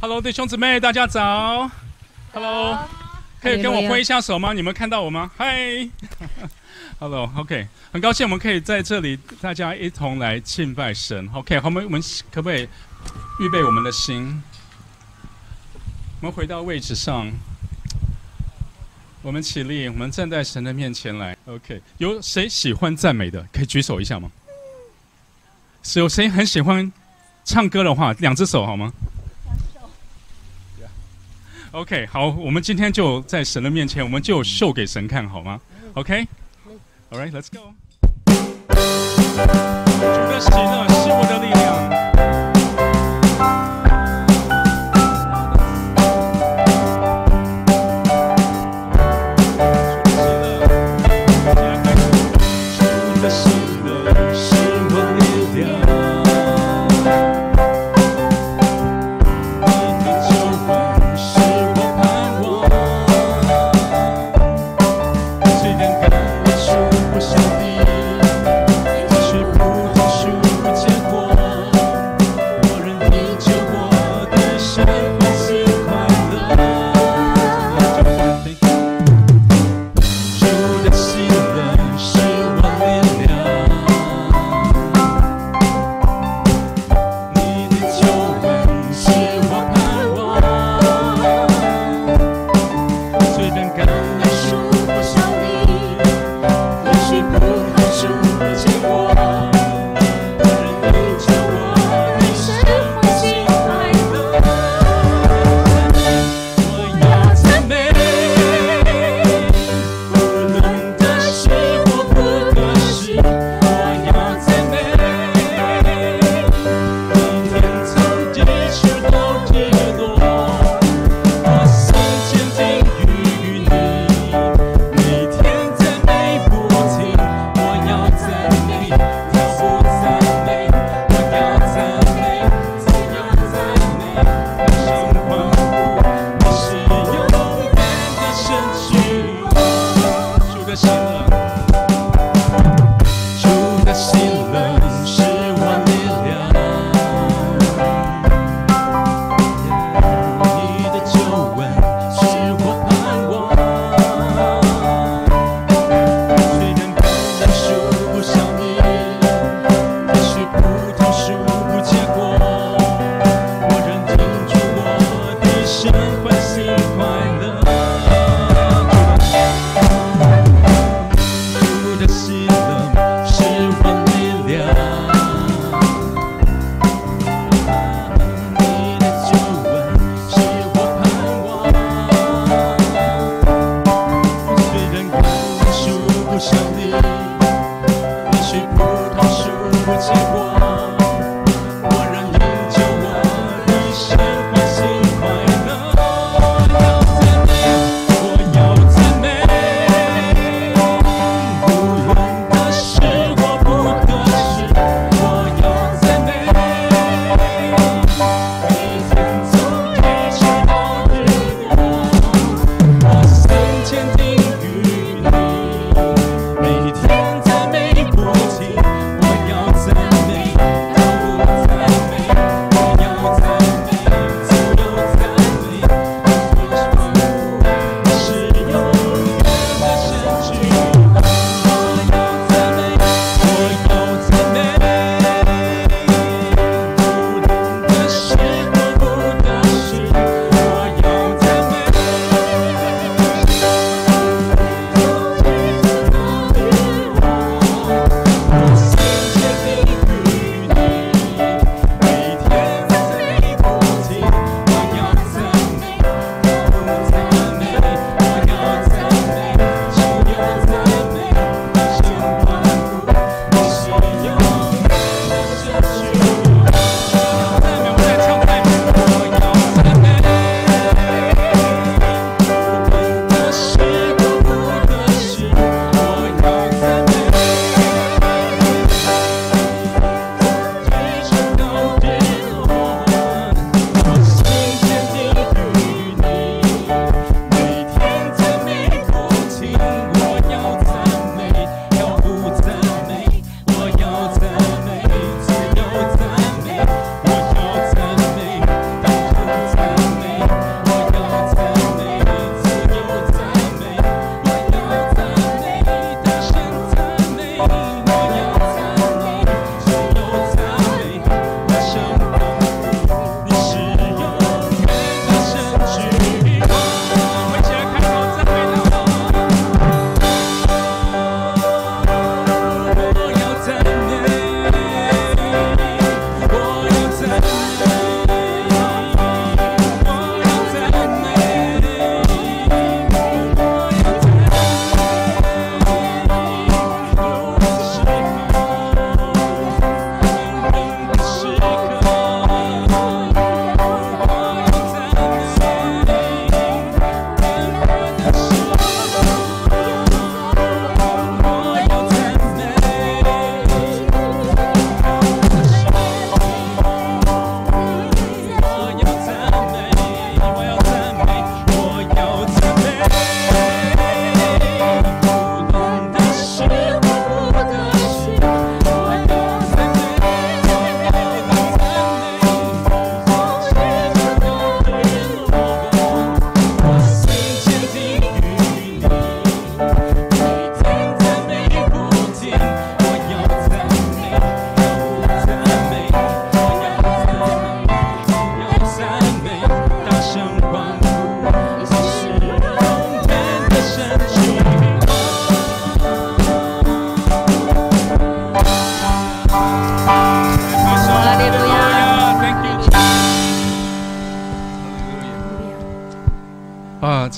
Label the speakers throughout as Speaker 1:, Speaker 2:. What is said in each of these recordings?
Speaker 1: Hello，弟兄姊妹，大家早。Hello，可以跟我挥一下手吗？你们看到我吗？嗨。Hello，OK，很高兴我们可以在这里，大家一同来敬拜神。OK，好，我们我们可不可以预备我们的心？我们回到位置上，我们起立，我们站在神的面前来。OK，有谁喜欢赞美的？可以举手一下吗？是有谁很喜欢唱歌的话，两只手好吗？OK，好，我们今天就在神的面前，我们就秀给神看好吗？OK，All right，Let's go。主的喜乐是我的力量。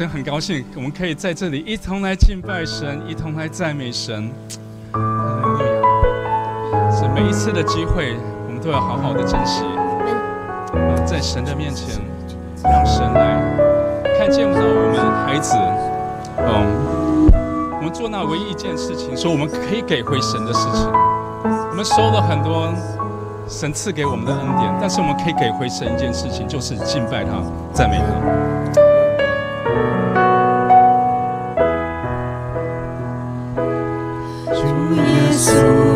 Speaker 1: 真很高兴，我们可以在这里一同来敬拜神，一同来赞美神。是每一次的机会，我们都要好好的珍惜。在神的面前，让神来看见不到我们孩子。嗯，我们做那唯一一件事情，说我们可以给回神的事情。我们收了很多神赐给我们的恩典，但是我们可以给回神一件事情，就是敬拜他，赞美他。主耶稣。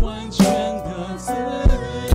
Speaker 1: 完全的自律。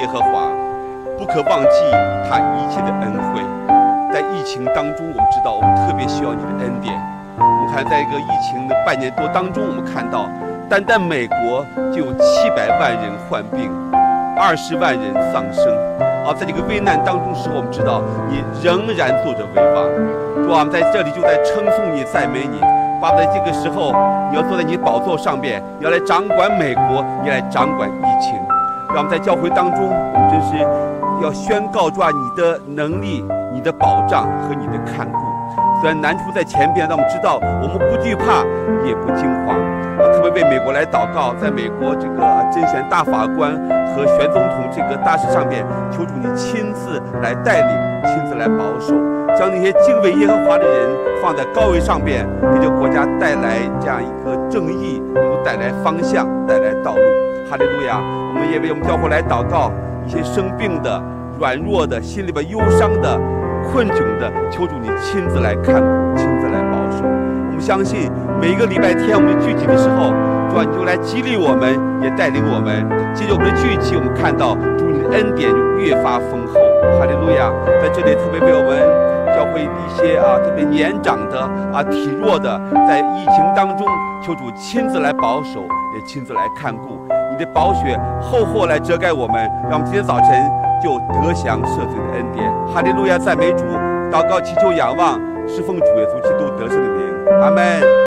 Speaker 1: 耶和华，
Speaker 2: 不可忘记他一切的恩惠。在疫情当中，我们知道我们特别需要你的恩典。我们看，在一个疫情的半年多当中，我们看到，单单美国就有七百万人患病，二十万人丧生。啊，在这个危难当中时候，我们知道你仍然坐着为王。主啊，我们在这里就在称颂你、赞美你。爸爸，在这个时候，你要坐在你宝座上面，你要来掌管美国，你来掌管疫情。让我们在教会当中，我们真是要宣告主啊你的能力、你的保障和你的看顾。虽然难处在前边，但我们知道我们不惧怕，也不惊慌。啊，特别为美国来祷告，在美国这个甄选大法官和选总统这个大事上面，求主你亲自来带领，亲自来保守，将那些敬畏耶和华的人放在高位上边，给这个国家带来这样一个正义，能够带来方向，带来道路。哈利路亚！我们也为我们教会来祷告，一些生病的、软弱的、心里边忧伤的、困窘的，求主你亲自来看，亲自来保守。我们相信每一个礼拜天我们聚集的时候，主啊，你就来激励我们，也带领我们。借着我们的聚集，我们看到主你的恩典就越发丰厚。哈利路亚！在这里特别为我们教会一些啊特别年长的啊体弱的，在疫情当中，求主亲自来保守，也亲自来看顾。你的宝血厚厚来遮盖我们，让我们今天早晨就得享赦罪的恩典。哈利路亚！赞美主，祷告祈求仰望，侍奉主耶稣基督得胜的名。阿门。